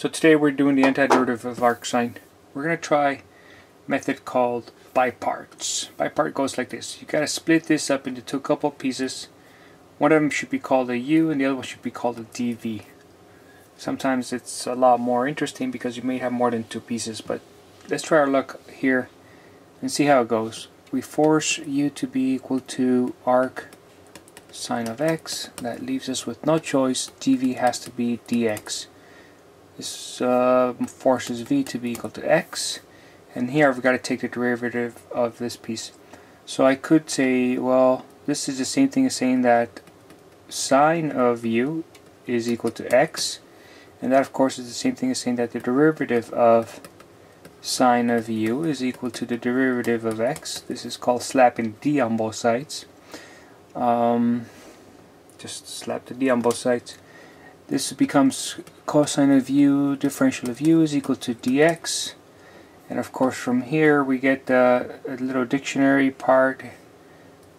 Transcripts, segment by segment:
So today we're doing the antiderivative of arcsine. We're going to try method called biparts. By-part goes like this. You got to split this up into two couple pieces. One of them should be called a U and the other one should be called a dV. Sometimes it's a lot more interesting because you may have more than two pieces, but let's try our luck here and see how it goes. We force U to be equal to arc sine of x. That leaves us with no choice. dV has to be dx. This uh, forces v to be equal to x. And here I've got to take the derivative of this piece. So I could say, well, this is the same thing as saying that sine of u is equal to x. And that, of course, is the same thing as saying that the derivative of sine of u is equal to the derivative of x. This is called slapping d on both sides. Um, just slap the d on both sides. This becomes cosine of u, differential of u is equal to dx. And of course from here we get a little dictionary part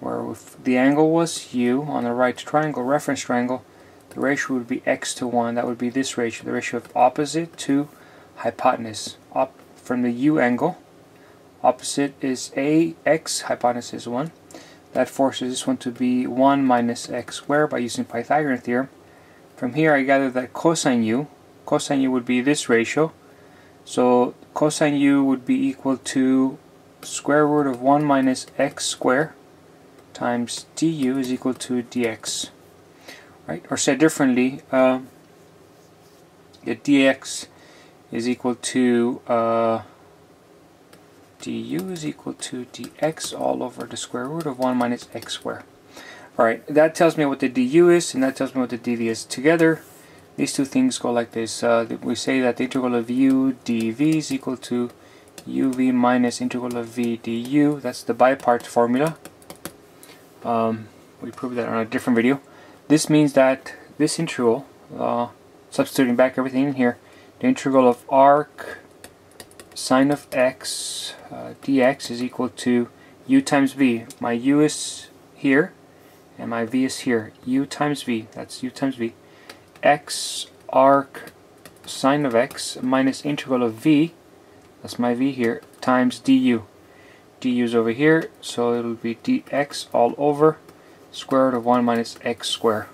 where the angle was u on the right triangle, reference triangle, the ratio would be x to 1. That would be this ratio, the ratio of opposite to hypotenuse. Op from the u angle, opposite is a, x, hypotenuse is 1. That forces this one to be 1 minus x squared by using Pythagorean theorem. From here I gather that cosine u, cosine u would be this ratio. So cosine u would be equal to square root of 1 minus x squared times du is equal to dx. Right? Or said differently, uh, the dx is equal to uh, du is equal to dx all over the square root of 1 minus x squared. Alright, that tells me what the du is and that tells me what the dv is. Together, these two things go like this. Uh, we say that the integral of u dv is equal to uv minus integral of v du. That's the by-part formula. Um, we proved that on a different video. This means that this integral, uh, substituting back everything in here, the integral of arc sine of x uh, dx is equal to u times v. My u is here and my v is here. u times v, that's u times v, x arc sine of x minus integral of v, that's my v here, times du. du is over here, so it'll be dx all over square root of 1 minus x squared.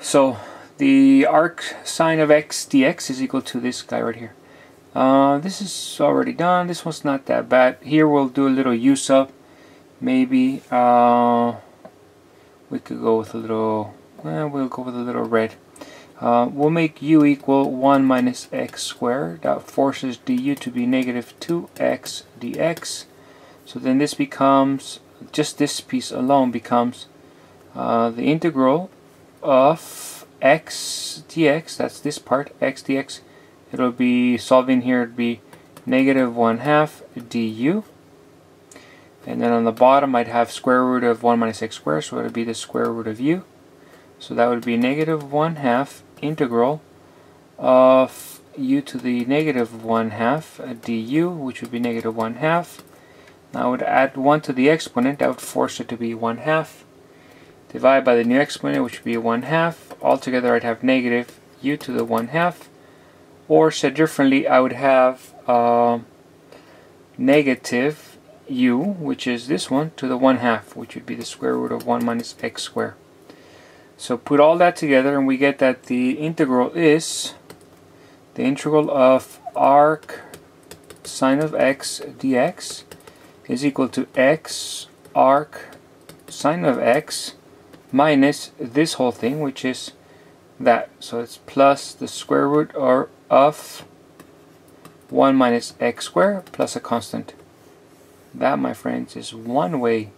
So the arc sine of x dx is equal to this guy right here. Uh, this is already done. This one's not that bad. Here we'll do a little u sub maybe uh, we could go with a little well, we'll go with a little red. Uh, we'll make u equal 1 minus x squared. That forces du to be negative 2x dx. So then this becomes just this piece alone becomes uh, the integral of x dx. That's this part x dx. It'll be solving here it'd be negative 1 half du and then on the bottom I'd have square root of 1 minus x squared, so it would be the square root of u. So that would be negative 1 half integral of u to the negative 1 half du, which would be negative 1 half. Now I would add 1 to the exponent, that would force it to be 1 half. Divide by the new exponent, which would be 1 half. Altogether I'd have negative u to the 1 half. Or said differently, I would have uh, negative u, which is this one, to the 1 half, which would be the square root of 1 minus x squared. So put all that together and we get that the integral is the integral of arc sine of x dx is equal to x arc sine of x minus this whole thing, which is that. So it's plus the square root or of 1 minus x squared plus a constant. That, my friends, is one way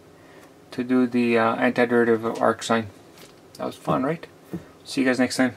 to do the uh, antiderivative of arcsine. That was fun, right? See you guys next time.